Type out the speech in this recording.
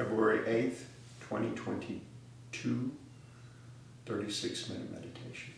February 8th, 2022, 36 minute meditation.